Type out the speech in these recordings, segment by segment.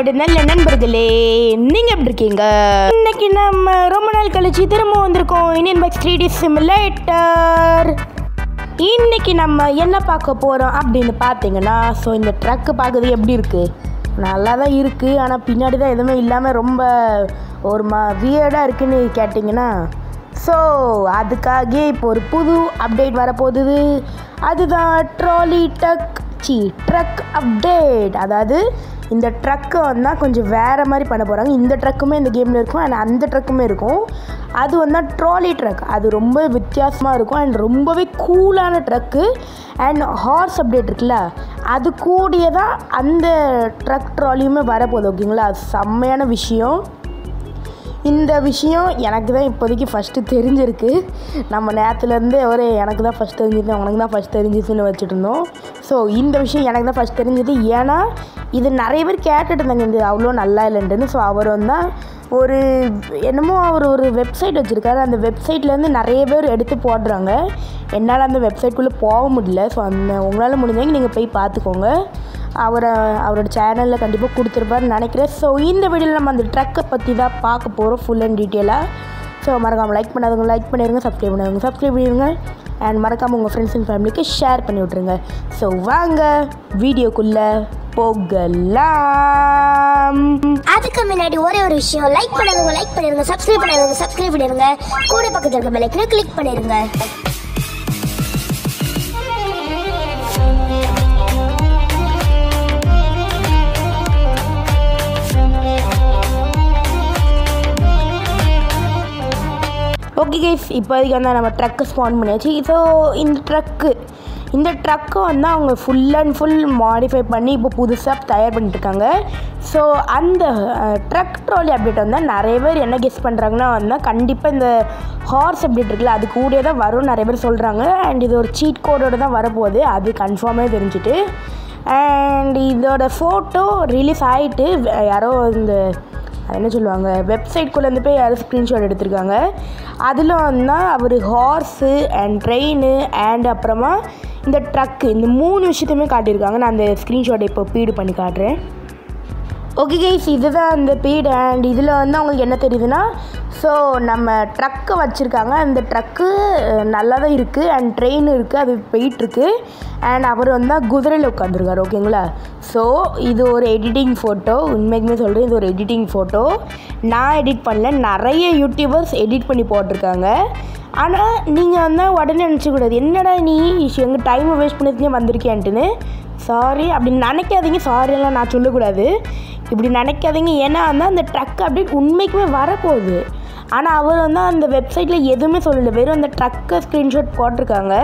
என்னோட நல்ல நண்பர்களே நீங்கள் எப்படி இருக்கீங்க? இன்னைக்கு நம்ம ரொம்ப நாள் கழிச்சு திரும்ப வந்திருக்கோம். Indian bike three D simulator இன்னைக்கு நம்ம என்ன பார்க்க போகிறோம் அப்படின்னு பார்த்தீங்கன்னா ஸோ இந்த ட்ரக்கு பார்க்குறது எப்படி இருக்குது நல்லா தான் இருக்குது ஆனால் பின்னாடி தான் எதுவுமே இல்லாமல் ரொம்ப ஒரு மா வியர்டாக இருக்குன்னு கேட்டிங்கன்னா ஸோ அதுக்காக இப்போ ஒரு புது அப்டேட் வரப்போகுது. அதுதான் ட்ராலி டக் சி ட்ரக் அப்டேட் அதாவது இந்த ட்ரக்கை வந்தால் கொஞ்சம் வேறு மாதிரி பண்ண போகிறாங்க இந்த ட்ரக்குமே இந்த கேமில் இருக்கும் அண்ட் அந்த ட்ரக்குமே இருக்கும். அது வந்தால் ட்ராலி ட்ரக் அது ரொம்ப வித்தியாசமாக இருக்கும் அண்ட் ரொம்பவே கூலான ட்ரக்கு அண்ட் ஹார்ஸ் அப்டேட் இருக்குல்ல அது கூடிய தான் அந்த ட்ரக் ட்ராலியுமே வரப்போகுது ஓகேங்களா அது செம்மையான விஷயம். இந்த விஷயம் எனக்கு தான் இப்போதைக்கு ஃபஸ்ட்டு தெரிஞ்சிருக்கு. நம்ம நேரத்துலேருந்தே ஒரு எனக்கு தான் ஃபஸ்ட் தெரிஞ்சது உனக்கு தான் ஃபஸ்ட் தெரிஞ்சிச்சுன்னு வச்சுட்டு இருந்தோம் ஸோ இந்த விஷயம் எனக்கு தான் ஃபஸ்ட் தெரிஞ்சது. ஏன்னா இது நிறைய பேர் கேட்டுட்டு இருந்தாங்க இது அவ்வளோ நல்லா இல்லைன்ட்டுன்னு. ஸோ அவர் வந்து ஒரு என்னமோ அவர் ஒரு வெப்சைட் வச்சுருக்காரு. அந்த வெப்சைட்லேருந்து நிறைய பேர் எடுத்து போடுறாங்க. என்னால் அந்த வெப்சைட்குள்ளே போக முடியல. ஸோ அந்த உங்களால் முடிஞ்சவங்க நீங்கள் போய் பார்த்துக்கோங்க. அவரை அவரோட சேனலில் கண்டிப்பாக கொடுத்துருப்பாருன்னு நினைக்கிறேன். ஸோ இந்த வீடியோவில் நம்ம அந்த ட்ரக்கை பற்றி தான் பார்க்க போகிறோம் ஃபுல் அண்ட் டீட்டெயிலாக ஸோ மறக்காமல் லைக் பண்ணாதவங்க லைக் பண்ணிடுங்க சப்ஸ்கிரைப் பண்ணாதவங்க சப்ஸ்கிரைப் பண்ணிடுங்க. அண்ட் மறக்காமல் உங்கள் ஃப்ரெண்ட்ஸ் அண்ட் ஃபேமிலிக்கு ஷேர் பண்ணி விட்ருங்க ஸோ வாங்க வீடியோக்குள்ளே போகலாம். அதுக்கு முன்னாடி ஒரே ஒரு விஷயம். லைக் பண்ணாதவங்க லைக் பண்ணிருங்க சப்ஸ்கிரைப் பண்ணாதவங்க சப்ஸ்கிரைப் பண்ணிருங்க கூட பக்கத்தில் இருக்க பெல் ஐக்கனை கிளிக் பண்ணிருங்க ஓகே கைஸ் இப்போதைக்கு வந்து நம்ம ட்ரக்கு ஸ்பான் பண்ணியாச்சு. ஸோ இந்த ட்ரக்கு இந்த ட்ரக்கை வந்து அவங்க ஃபுல் அண்ட் ஃபுல் மாடிஃபை பண்ணி இப்போ புதுசாக தயார் பண்ணிட்டு இருக்காங்க ஸோ அந்த ட்ரக் ட்ராலி அப்டேட் வந்து நிறைய பேர் என்ன கெஸ் பண்ணுறாங்கன்னா வந்து கண்டிப்பாக இந்த ஹார்ஸ் அப்டேட் இருக்குல்ல அது கூட தான் வரும் நிறைய பேர் சொல்கிறாங்க அண்ட் இது ஒரு சீட் கோடோடு தான் வரப்போகுது. அது கன்ஃபார்மே தெரிஞ்சுட்டு. அண்ட் இதோட ஃபோட்டோ ரிலீஸ் ஆகிட்டு யாரோ இந்த அது என்ன சொல்லுவாங்க வெப்சைட்குள்ளேருந்து போய் யாரும் ஸ்க்ரீன்ஷாட் எடுத்திருக்காங்க. அதில் தான் அவர் ஹார்ஸு அண்ட் ட்ரெயின் அண்ட் அப்புறமா இந்த ட்ரக்கு இந்த மூணு விஷயத்தையுமே காட்டியிருக்காங்க. நான் அந்த ஸ்க்ரீன்ஷாட்டை இப்போ பீடு பண்ணி காட்டுறேன். ஓகே கைஸ் இதுதான் அந்த பீடு அண்ட் இதில் வந்து அவங்களுக்கு என்ன தெரியுதுன்னா ஸோ நம்ம ட்ரக்கை வச்சுருக்காங்க. அந்த ட்ரக்கு நல்லா தான் இருக்குது அண்ட் ட்ரெயின் இருக்குது அது போயிட்டுருக்கு. அண்ட் அவர் வந்து குதிரையில் உட்காந்துருக்காரு ஓகேங்களா ஸோ இது ஒரு எடிட்டிங் ஃபோட்டோ உண்மைக்குமே சொல்கிறேன் இது ஒரு எடிட்டிங் ஃபோட்டோ நான் எடிட் பண்ணல நிறைய யூடியூபர்ஸ் எடிட் பண்ணி போட்டிருக்காங்க. ஆனால் நீங்கள் வந்து உடனே நினச்சக்கூடாது என்னடா நீ எங்கள் டைமை வேஸ்ட் பண்ணிருக்கீங்க வந்திருக்கியான்ட்டுன்னு. சாரி அப்படின்னு நினைக்காதீங்க. சாரியெல்லாம் நான் சொல்லக்கூடாது. இப்படி நினைக்காதீங்க. ஏன்னா வந்து அந்த ட்ரக் அப்டேட் உண்மைக்குமே வரப்போகுது. ஆனால் அவர் வந்து அந்த வெப்சைட்டில் எதுவுமே சொல்லலை. வெறும் அந்த ட்ரக்கை ஸ்க்ரீன்ஷாட் போட்டிருக்காங்க.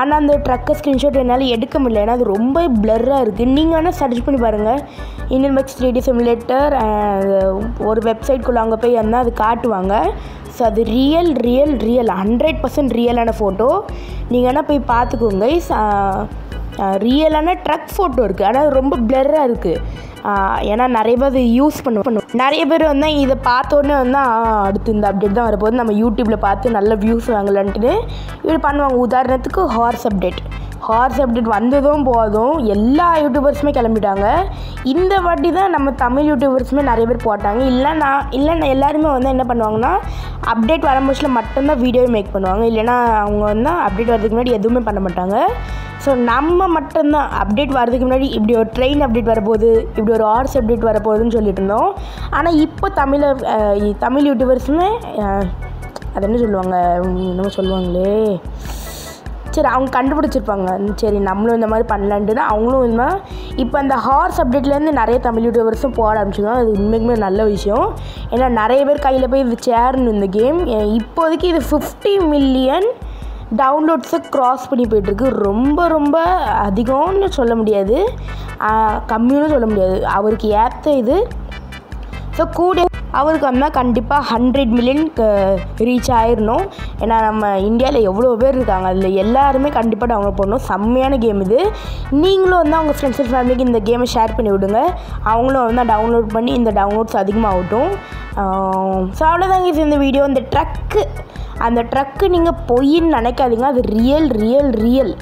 ஆனால் அந்த ட்ரக்கை ஸ்க்ரீன்ஷாட் என்னால் எடுக்க முடியல. ஏன்னா அது ரொம்ப பிளர்ராக இருக்குது நீங்கள் வேணால் சர்ச் பண்ணி பாருங்கள் Indian max three D simulator ஒரு வெப்சைட்குள்ளே அங்கே போய் வந்தால் அது காட்டுவாங்க. ஸோ அது real real real hundred percent ரியலான photo நீங்கள் வேணால் போய் பார்த்துக்கோங்க ரியலான ட்ரக் ஃபோட்டோ இருக்குது ஆனால் ரொம்ப பிளர்ராக இருக்குது ஏன்னா நிறைய பேர் அதை யூஸ் பண்ண பண்ணும் நிறைய பேர் வந்து இதை பார்த்தோன்னே வந்து அடுத்து இந்த அப்டேட் தான் வரப்போகுது. நம்ம யூடியூப்பில் பார்த்து நல்ல வியூஸ் வாங்கலான்ட்டு இப்படி பண்ணுவாங்க. உதாரணத்துக்கு ஹார்ஸ் அப்டேட் ஹார்ஸ் அப்டேட் வந்ததும் போதும் எல்லா யூடியூபர்ஸுமே கிளம்பிட்டாங்க. இந்த வாட்டி தான் நம்ம தமிழ் யூடியூபர்ஸுமே நிறைய பேர் போட்டாங்க. இல்லைன்னா இல்லைன்னா எல்லாருமே வந்து என்ன பண்ணுவாங்கன்னா அப்டேட் வர முச்சில் மட்டும்தான் வீடியோ மேக் பண்ணுவாங்க. இல்லைன்னா அவங்க வந்து அப்டேட் வரதுக்கு முன்னாடி எதுவுமே பண்ண மாட்டாங்க. ஸோ நம்ம மட்டும்தான் அப்டேட் வரதுக்கு முன்னாடி இப்படி ஒரு ட்ரெயின் அப்டேட் வரப்போகுது இப்படி ஒரு ஹார்ஸ் அப்டேட் வரப்போகுதுன்னு சொல்லிட்டு இருந்தோம். ஆனால் இப்போ தமிழ் தமிழ் யூடியூபர்ஸுமே அது என்ன சொல்லுவாங்க? என்னமோ சொல்லுவாங்களே. சரி அவங்க கண்டுபிடிச்சிருப்பாங்க. சரி நம்மளும் இந்த மாதிரி பண்ணலான்ட்டு தான் அவங்களும் இந்த மாதிரி இப்போ அந்த ஹார்ஸ் அப்டேட்லேருந்து நிறைய தமிழ் யூடியூபர்ஸும் போட ஆரம்பிச்சிருக்காங்க. அது உண்மைக்குமே நல்ல விஷயம். ஏன்னா நிறைய பேர் கையில் போய் இது சேர்னு இந்த கேம் இப்போதைக்கு இது ஃபிஃப்டி மில்லியன் டவுன்லோட்ஸை க்ராஸ் பண்ணி போயிட்டுருக்கு. ரொம்ப ரொம்ப அதிகம்னு சொல்ல முடியாது. கம்மியும் சொல்ல முடியாது. அவருக்கு ஏற்ற இது. ஸோ கூட அவருக்கு வந்தால் கண்டிப்பாக ஹண்ட்ரட் மில்லியன் ரீச் ஆயிடணும் ஏன்னா நம்ம இந்தியாவில் எவ்வளோ பேர் இருக்காங்க அதில் எல்லாருமே கண்டிப்பாக டவுன்லோட் பண்ணணும். செம்மையான கேம் இது. நீங்களும் வந்து அவங்க ஃப்ரெண்ட்ஸ் அண்ட் ஃபேமிலிக்கு இந்த கேமை ஷேர் பண்ணி விடுங்க. அவங்களும் வந்து டவுன்லோட் பண்ணி இந்த டவுன்லோட்ஸ் அதிகமாகட்டும். ஸோ அவ்வளோதாங்க இது இந்த வீடியோ இந்த ட்ரக்கு அந்த ட்ரக்கு நீங்கள் பொய்ன்னு நினைக்காதீங்க. அது ரியல் ரியல் ரியல்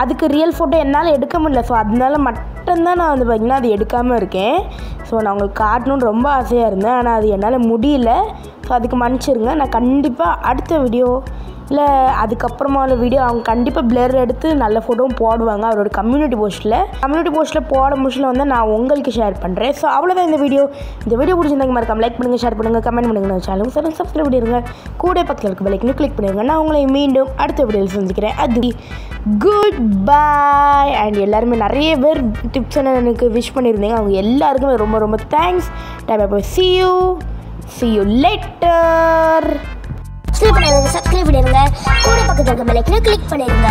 அதுக்கு ரியல் ஃபோட்டோ என்னால் எடுக்க முடியல. ஸோ அதனால மட்டும் தான் நான் வந்து பார்த்திங்கன்னா அது எடுக்காமல் இருக்கேன். ஸோ நான் உங்களுக்கு காட்டணும்னு ரொம்ப ஆசையாக இருந்தேன். ஆனால் அது என்னால் முடியல. ஸோ அதுக்கு மன்னிச்சிருங்க. நான் கண்டிப்பாக அடுத்த வீடியோ இல்லை அதுக்கப்புறமா உள்ள வீடியோ அவங்க கண்டிப்பாக பிளர் எடுத்து நல்ல ஃபோட்டோவும் போடுவாங்க அவரோட கம்யூனிட்டி போஸ்ட்டில் கம்யூனிட்டி போஸ்ட்டில் போட முடிச்சில் வந்து நான் உங்களுக்கு ஷேர் பண்ணுறேன் ஸோ அவ்வளோதான் இந்த வீடியோ இந்த வீடியோ பிடிச்சிருந்தாங்க மறக்காம லைக் பண்ணுங்கள் ஷேர் பண்ணுங்கள் கமெண்ட் பண்ணுங்கள் நம்ம சேனலுக்கு சார் சப்ஸ்கிரைப் பண்ணிடுங்க. கூட பக்கத்தில் இருக்க பிள்ளைக்கு கிளிக் பண்ணிடுங்க. நான் உங்களை மீண்டும் அடுத்த வீடியோவில் சந்திக்கிறேன். அது குட் பாய் அண்ட் எல்லாருமே நிறைய பேர் டிப்ஸ் எனக்கு விஷ் பண்ணியிருந்தீங்க. அவங்க எல்லாருக்குமே ரொம்ப ரொம்ப thanks time bye see you see you later subscribe பண்ணிடுங்க சப்ஸ்கிரைப் பண்ணிடுங்க. கூட பக்கத்துல இருக்க பெல் ஐக்கனை கிளிக் பண்ணிருங்க